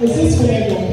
Is this where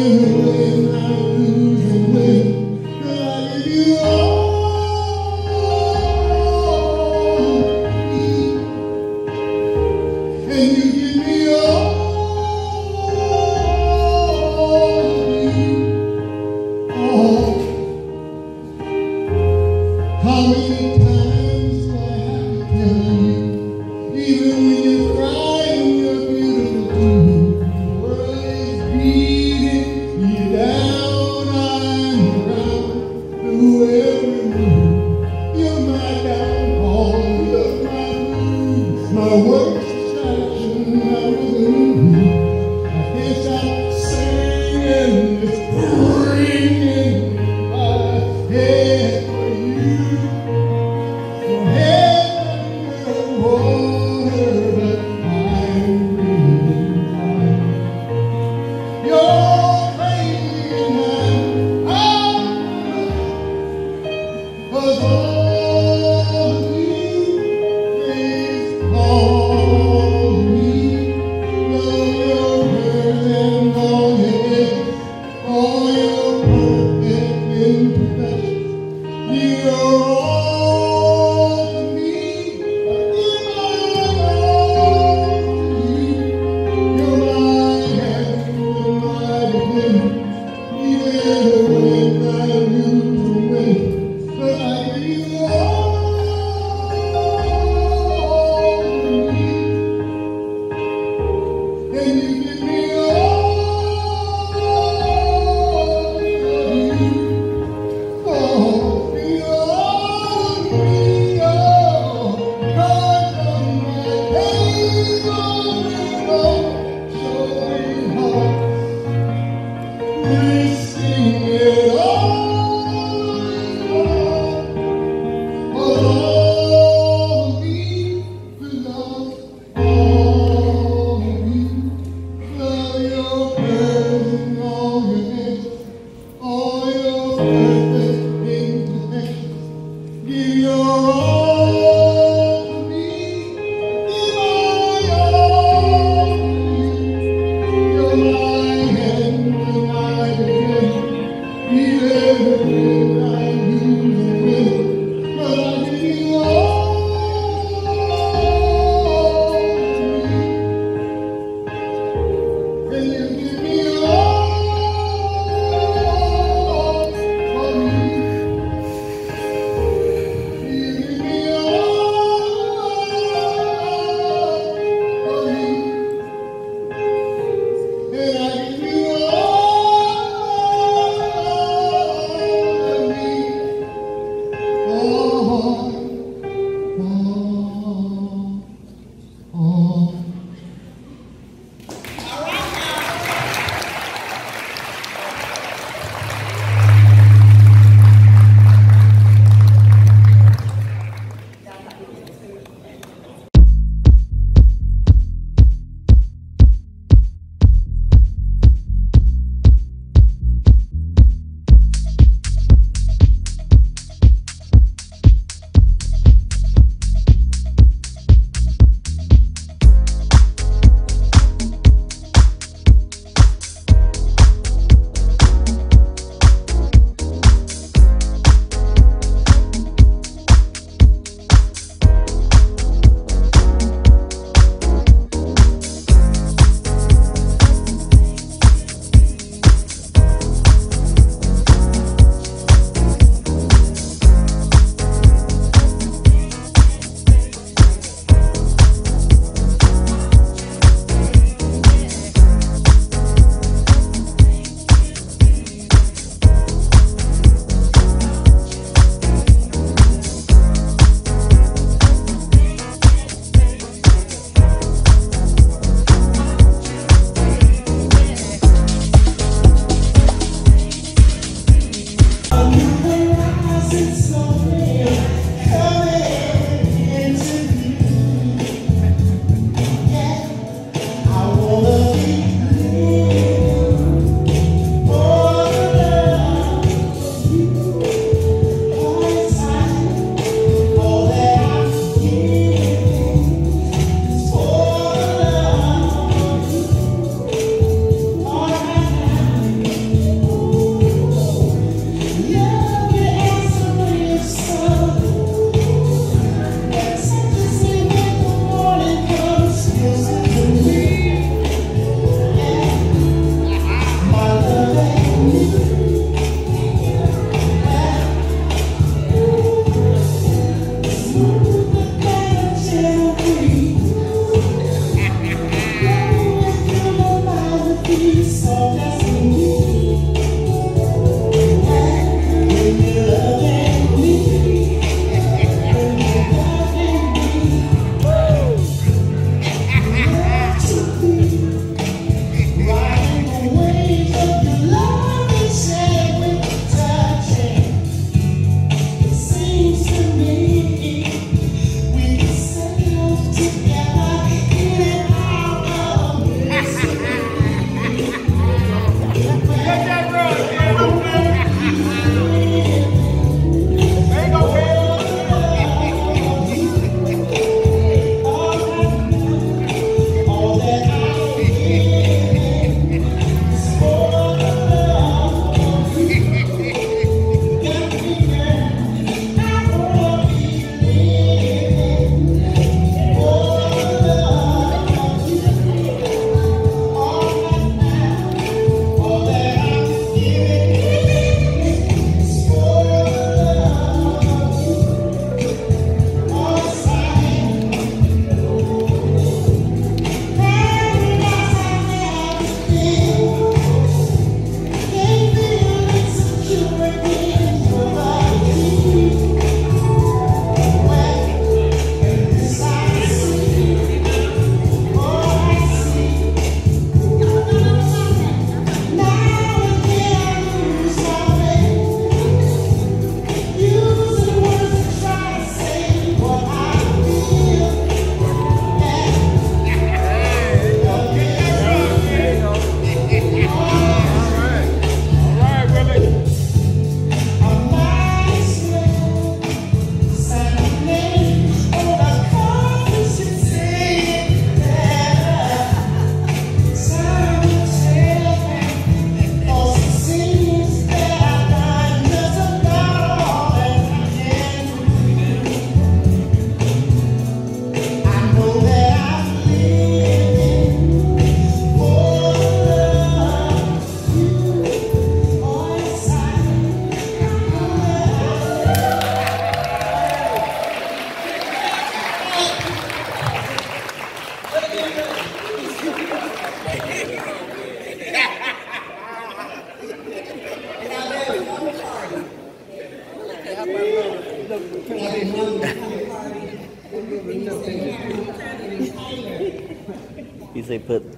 Mighty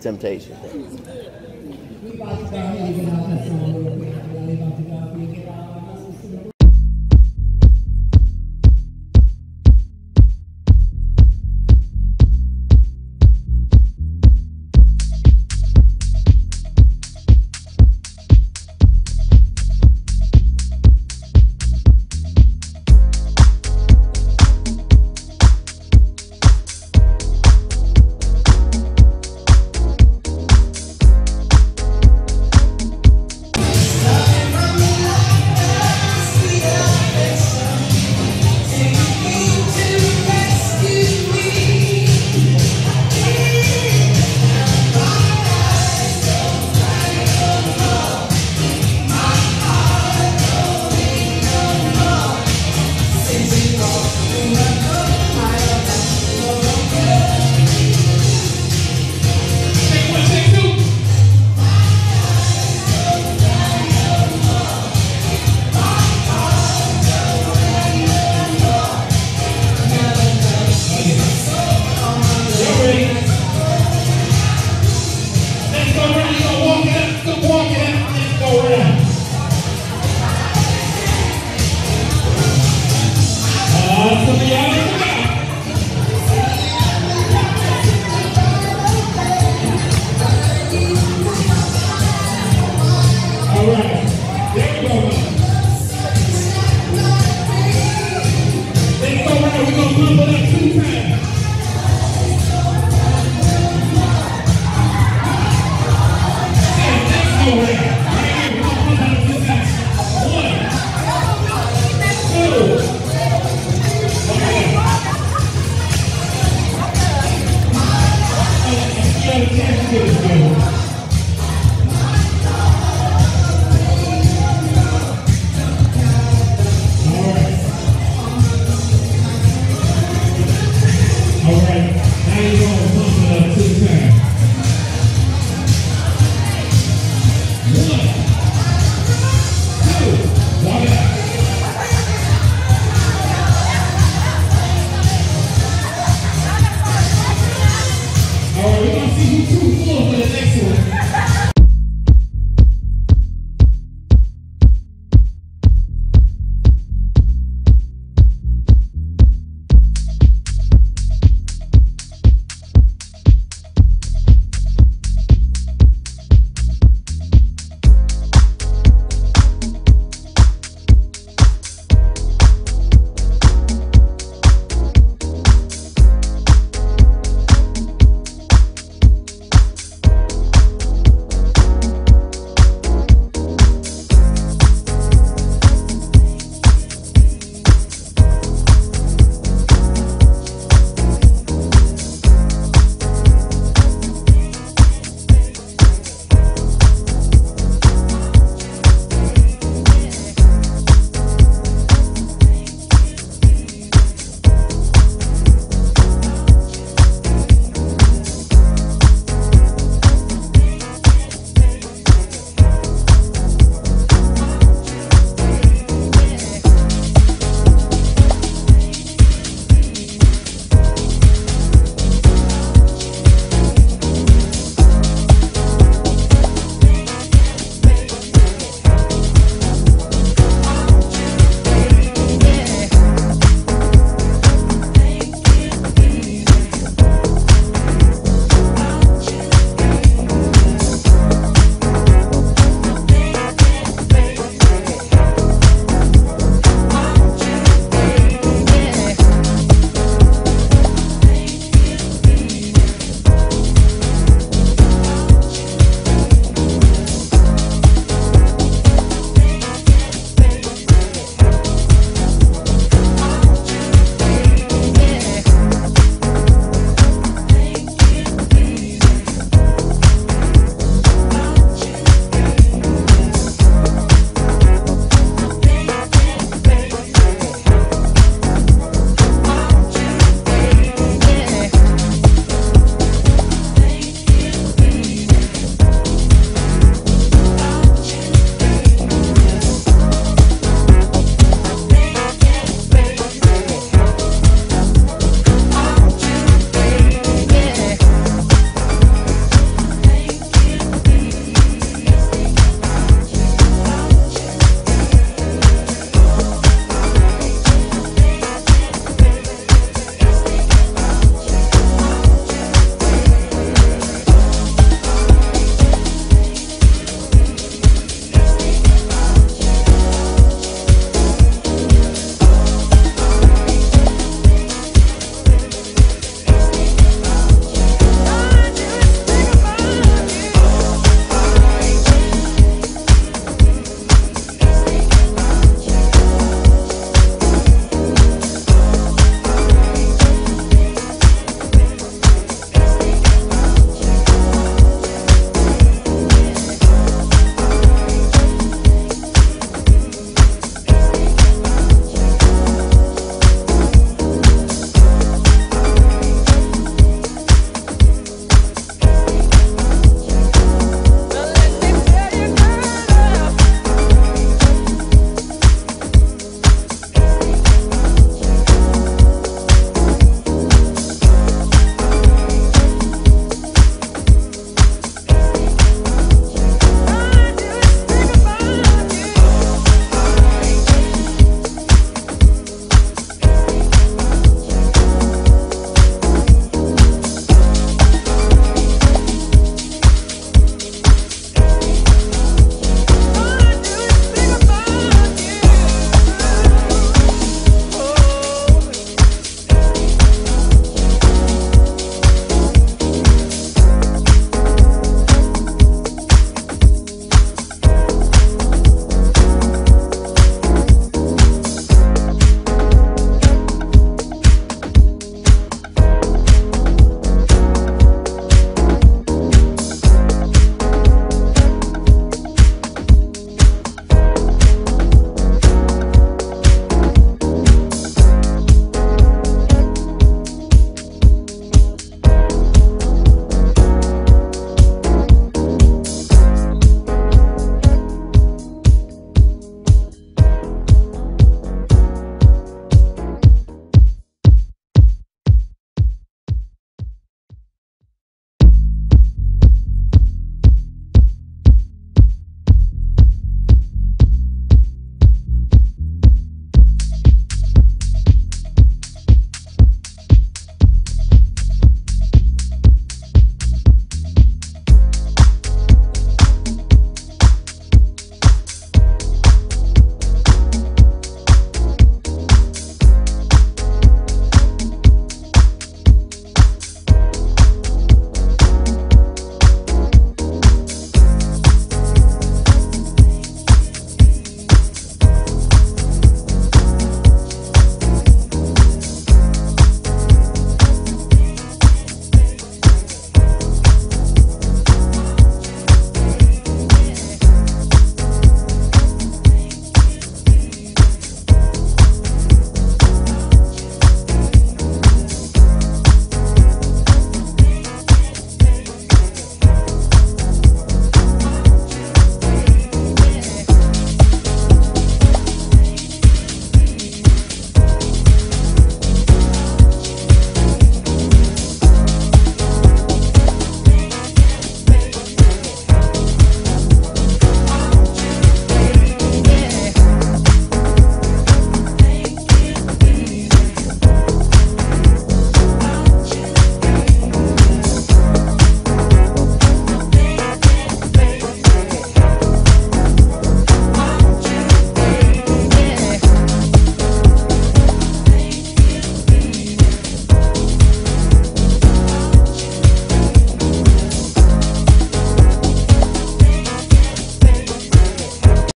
temptation.